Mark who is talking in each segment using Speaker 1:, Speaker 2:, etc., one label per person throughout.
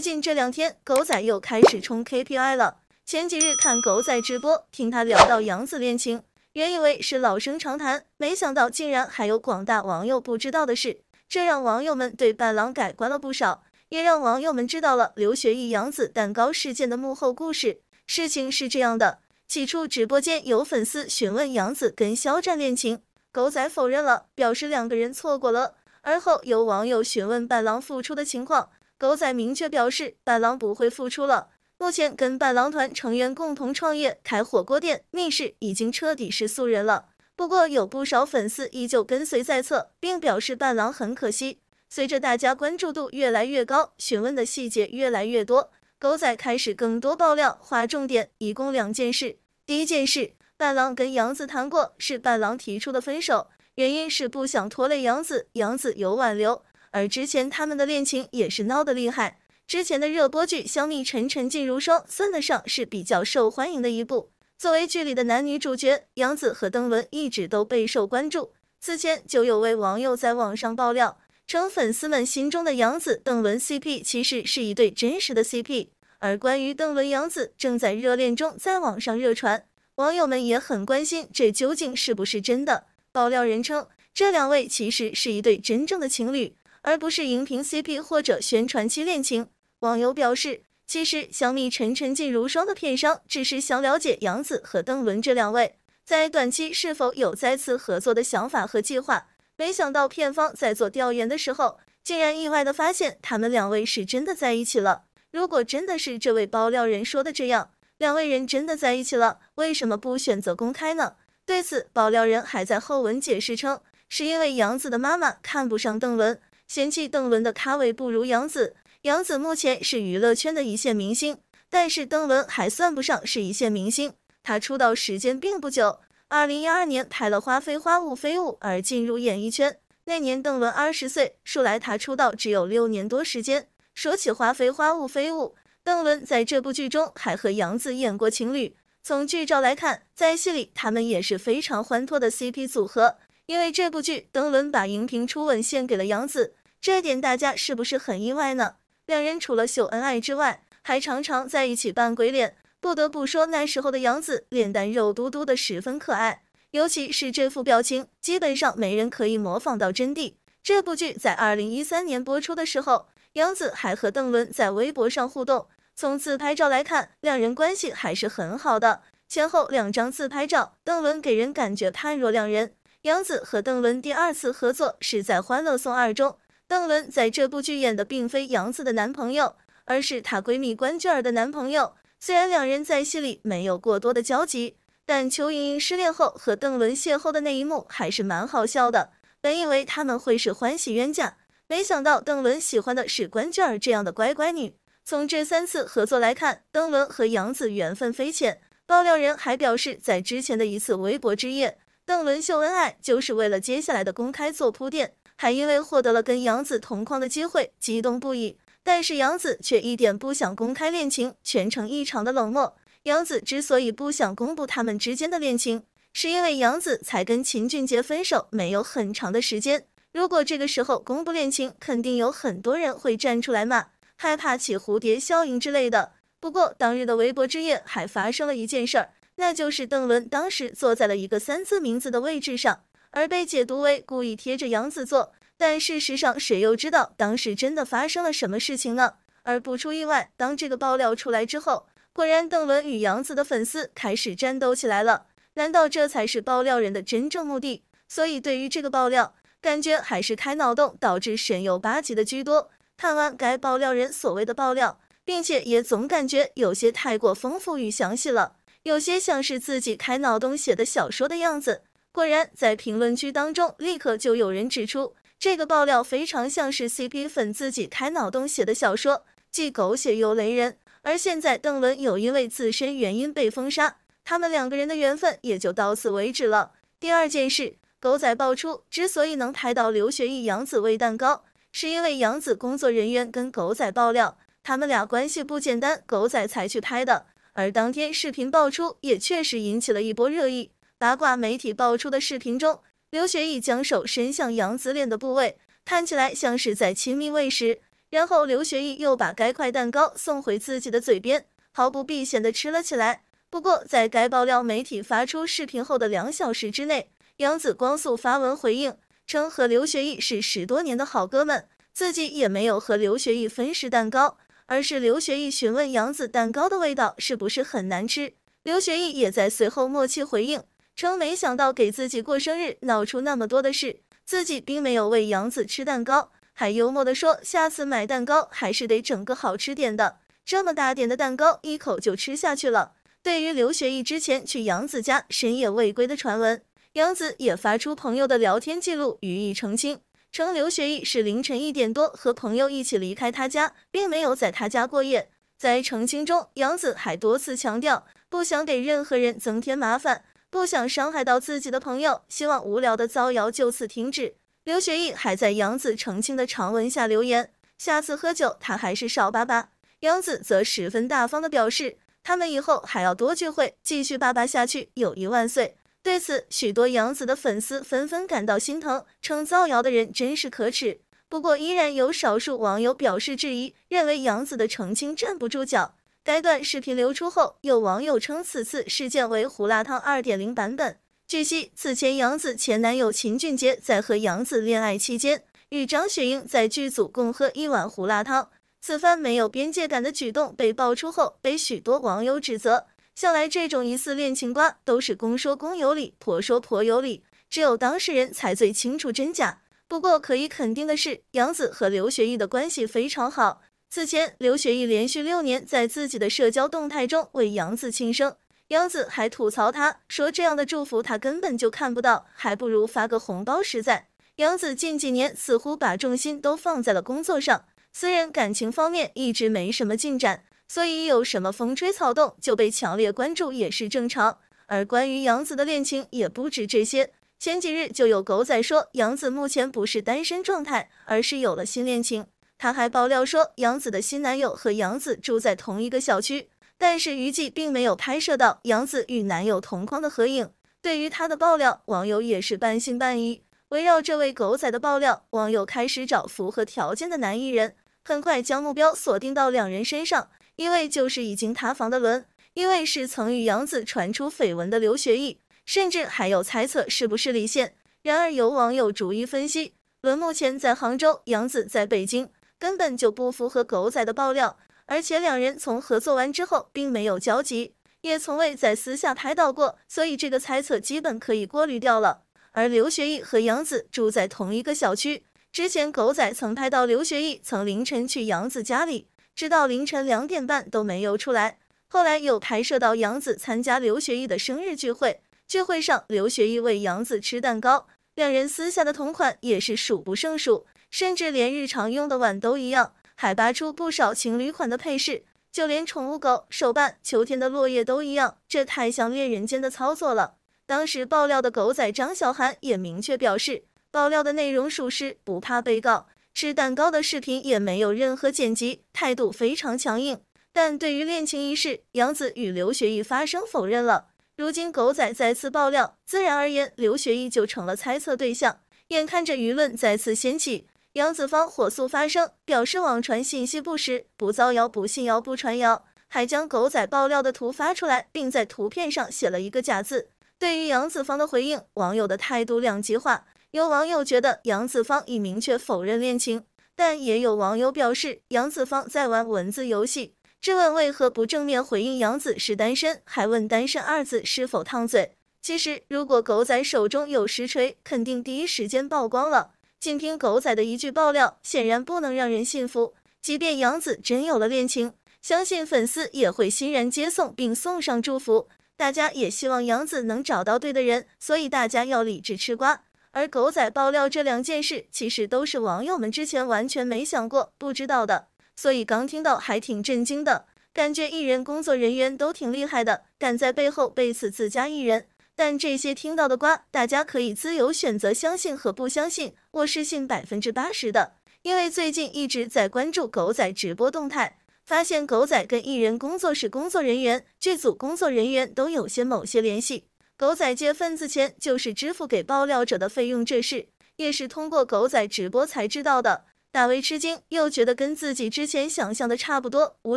Speaker 1: 最近这两天，狗仔又开始冲 KPI 了。前几日看狗仔直播，听他聊到杨紫恋情，原以为是老生常谈，没想到竟然还有广大网友不知道的事，这让网友们对伴郎改观了不少，也让网友们知道了刘学义杨紫蛋糕事件的幕后故事。事情是这样的，起初直播间有粉丝询问杨紫跟肖战恋情，狗仔否认了，表示两个人错过了。而后有网友询问伴郎复出的情况，狗仔明确表示伴郎不会复出了。目前跟伴郎团成员共同创业开火锅店，密室已经彻底是素人了。不过有不少粉丝依旧跟随在侧，并表示伴郎很可惜。随着大家关注度越来越高，询问的细节越来越多，狗仔开始更多爆料，划重点，一共两件事。第一件事，伴郎跟杨紫谈过，是伴郎提出的分手。原因是不想拖累杨紫，杨紫有挽留，而之前他们的恋情也是闹得厉害。之前的热播剧《香蜜沉沉烬如霜》算得上是比较受欢迎的一部。作为剧里的男女主角，杨紫和邓伦一直都备受关注。此前就有位网友在网上爆料，称粉丝们心中的杨紫邓伦 CP 其实是一对真实的 CP。而关于邓伦杨紫正在热恋中，在网上热传，网友们也很关心这究竟是不是真的。爆料人称，这两位其实是一对真正的情侣，而不是荧屏 CP 或者宣传期恋情。网友表示，其实香蜜沉沉烬如霜的片商只是想了解杨紫和邓伦这两位在短期是否有再次合作的想法和计划。没想到片方在做调研的时候，竟然意外的发现他们两位是真的在一起了。如果真的是这位爆料人说的这样，两位人真的在一起了，为什么不选择公开呢？对此，爆料人还在后文解释称，是因为杨紫的妈妈看不上邓伦，嫌弃邓伦的咖位不如杨紫。杨紫目前是娱乐圈的一线明星，但是邓伦还算不上是一线明星，他出道时间并不久，二零一二年拍了《花非花雾非雾》而进入演艺圈。那年邓伦二十岁，数来他出道只有六年多时间。说起《花非花雾非雾》，邓伦在这部剧中还和杨紫演过情侣。从剧照来看，在戏里他们也是非常欢脱的 CP 组合。因为这部剧，邓伦把荧屏初吻献给了杨紫，这点大家是不是很意外呢？两人除了秀恩爱之外，还常常在一起扮鬼脸。不得不说，那时候的杨紫脸蛋肉嘟嘟的，十分可爱，尤其是这副表情，基本上没人可以模仿到真谛。这部剧在二零一三年播出的时候，杨紫还和邓伦在微博上互动。从自拍照来看，两人关系还是很好的。前后两张自拍照，邓伦给人感觉判若两人。杨紫和邓伦第二次合作是在《欢乐颂二》中，邓伦在这部剧演的并非杨紫的男朋友，而是她闺蜜关雎尔的男朋友。虽然两人在戏里没有过多的交集，但邱莹莹失恋后和邓伦邂逅的那一幕还是蛮好笑的。本以为他们会是欢喜冤家，没想到邓伦喜欢的是关雎尔这样的乖乖女。从这三次合作来看，邓伦和杨紫缘分匪浅。爆料人还表示，在之前的一次微博之夜，邓伦秀恩爱就是为了接下来的公开做铺垫，还因为获得了跟杨紫同框的机会，激动不已。但是杨紫却一点不想公开恋情，全程异常的冷漠。杨紫之所以不想公布他们之间的恋情，是因为杨紫才跟秦俊杰分手没有很长的时间，如果这个时候公布恋情，肯定有很多人会站出来骂。害怕起蝴蝶效应之类的。不过当日的微博之夜还发生了一件事儿，那就是邓伦当时坐在了一个三字名字的位置上，而被解读为故意贴着杨紫做。但事实上，谁又知道当时真的发生了什么事情呢？而不出意外，当这个爆料出来之后，果然邓伦与杨紫的粉丝开始战斗起来了。难道这才是爆料人的真正目的？所以对于这个爆料，感觉还是开脑洞导致神游八级的居多。看完该爆料人所谓的爆料，并且也总感觉有些太过丰富与详细了，有些像是自己开脑洞写的小说的样子。果然，在评论区当中，立刻就有人指出，这个爆料非常像是 CP 粉自己开脑洞写的小说，既狗血又雷人。而现在邓伦又因为自身原因被封杀，他们两个人的缘分也就到此为止了。第二件事，狗仔爆出，之所以能拍到刘学义杨紫喂蛋糕。是因为杨紫工作人员跟狗仔爆料，他们俩关系不简单，狗仔才去拍的。而当天视频爆出，也确实引起了一波热议。八卦媒体爆出的视频中，刘学义将手伸向杨紫脸的部位，看起来像是在亲密喂食。然后刘学义又把该块蛋糕送回自己的嘴边，毫不避嫌的吃了起来。不过，在该爆料媒体发出视频后的两小时之内，杨子光速发文回应，称和刘学义是十多年的好哥们，自己也没有和刘学义分食蛋糕，而是刘学义询问杨子蛋糕的味道是不是很难吃。刘学义也在随后默契回应，称没想到给自己过生日闹出那么多的事，自己并没有喂杨子吃蛋糕，还幽默的说下次买蛋糕还是得整个好吃点的，这么大点的蛋糕一口就吃下去了。对于刘学义之前去杨子家深夜未归的传闻，杨子也发出朋友的聊天记录予以澄清，称刘学义是凌晨一点多和朋友一起离开他家，并没有在他家过夜。在澄清中，杨子还多次强调不想给任何人增添麻烦，不想伤害到自己的朋友，希望无聊的造谣就此停止。刘学义还在杨子澄清的长文下留言：“下次喝酒他还是少叭叭。”杨子则十分大方的表示。他们以后还要多聚会，继续叭叭下去，友谊万岁！对此，许多杨子的粉丝纷纷感到心疼，称造谣的人真是可耻。不过，依然有少数网友表示质疑，认为杨子的澄清站不住脚。该段视频流出后，有网友称此次事件为“胡辣汤2.0版本”。据悉，此前杨子前男友秦俊杰在和杨子恋爱期间，与张雪迎在剧组共喝一碗胡辣汤。此番没有边界感的举动被爆出后，被许多网友指责。向来这种疑似恋情瓜都是公说公有理，婆说婆有理，只有当事人才最清楚真假。不过可以肯定的是，杨子和刘学义的关系非常好。此前，刘学义连续六年在自己的社交动态中为杨子庆生，杨子还吐槽他说这样的祝福他根本就看不到，还不如发个红包实在。杨子近几年似乎把重心都放在了工作上。私人感情方面一直没什么进展，所以有什么风吹草动就被强烈关注也是正常。而关于杨子的恋情也不止这些，前几日就有狗仔说杨子目前不是单身状态，而是有了新恋情。他还爆料说杨子的新男友和杨子住在同一个小区，但是娱记并没有拍摄到杨子与男友同框的合影。对于他的爆料，网友也是半信半疑。围绕这位狗仔的爆料，网友开始找符合条件的男艺人，很快将目标锁定到两人身上。一位就是已经塌房的伦，一位是曾与杨子传出绯闻的刘学义，甚至还有猜测是不是李现。然而有网友逐一分析，伦目前在杭州，杨子在北京，根本就不符合狗仔的爆料。而且两人从合作完之后并没有交集，也从未在私下拍到过，所以这个猜测基本可以过滤掉了。而刘学义和杨子住在同一个小区，之前狗仔曾拍到刘学义曾凌晨去杨子家里，直到凌晨两点半都没有出来。后来又拍摄到杨子参加刘学义的生日聚会，聚会上刘学义喂杨子吃蛋糕，两人私下的同款也是数不胜数，甚至连日常用的碗都一样，还扒出不少情侣款的配饰，就连宠物狗手办秋天的落叶都一样，这太像恋人间的操作了。当时爆料的狗仔张小涵也明确表示，爆料的内容属实，不怕被告。吃蛋糕的视频也没有任何剪辑，态度非常强硬。但对于恋情一事，杨子与刘学义发声否认了。如今狗仔再次爆料，自然而言，刘学义就成了猜测对象。眼看着舆论再次掀起，杨子方火速发声，表示网传信息不实，不造谣，不信谣，不传谣，还将狗仔爆料的图发出来，并在图片上写了一个假字。对于杨子方的回应，网友的态度两极化。有网友觉得杨子方已明确否认恋情，但也有网友表示杨子方在玩文字游戏，质问为何不正面回应杨子是单身，还问单身二字是否烫嘴。其实，如果狗仔手中有实锤，肯定第一时间曝光了。仅凭狗仔的一句爆料，显然不能让人信服。即便杨子真有了恋情，相信粉丝也会欣然接送并送上祝福。大家也希望杨子能找到对的人，所以大家要理智吃瓜。而狗仔爆料这两件事，其实都是网友们之前完全没想过、不知道的，所以刚听到还挺震惊的，感觉艺人工作人员都挺厉害的，敢在背后背刺自家艺人。但这些听到的瓜，大家可以自由选择相信和不相信。我是信百分之八十的，因为最近一直在关注狗仔直播动态。发现狗仔跟艺人工作室工作人员、剧组工作人员都有些某些联系。狗仔借份子钱就是支付给爆料者的费用，这事也是通过狗仔直播才知道的。大为吃惊，又觉得跟自己之前想象的差不多，无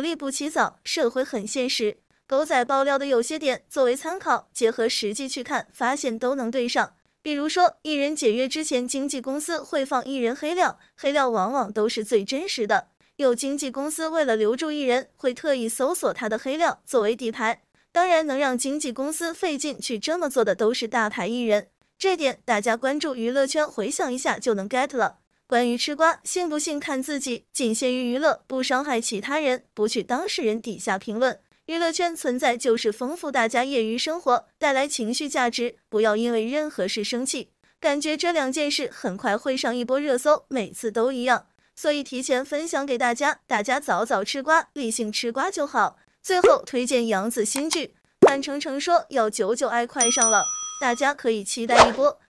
Speaker 1: 利不起早，社会很现实。狗仔爆料的有些点作为参考，结合实际去看，发现都能对上。比如说，艺人解约之前，经纪公司会放艺人黑料，黑料往往都是最真实的。有经纪公司为了留住艺人，会特意搜索他的黑料作为底牌。当然，能让经纪公司费劲去这么做的，都是大牌艺人。这点大家关注娱乐圈，回想一下就能 get 了。关于吃瓜，信不信看自己，仅限于娱乐，不伤害其他人，不去当事人底下评论。娱乐圈存在就是丰富大家业余生活，带来情绪价值，不要因为任何事生气。感觉这两件事很快会上一波热搜，每次都一样，所以提前分享给大家，大家早早吃瓜，理性吃瓜就好。最后推荐杨紫新剧，范丞丞说要九九爱快上了，大家可以期待一波。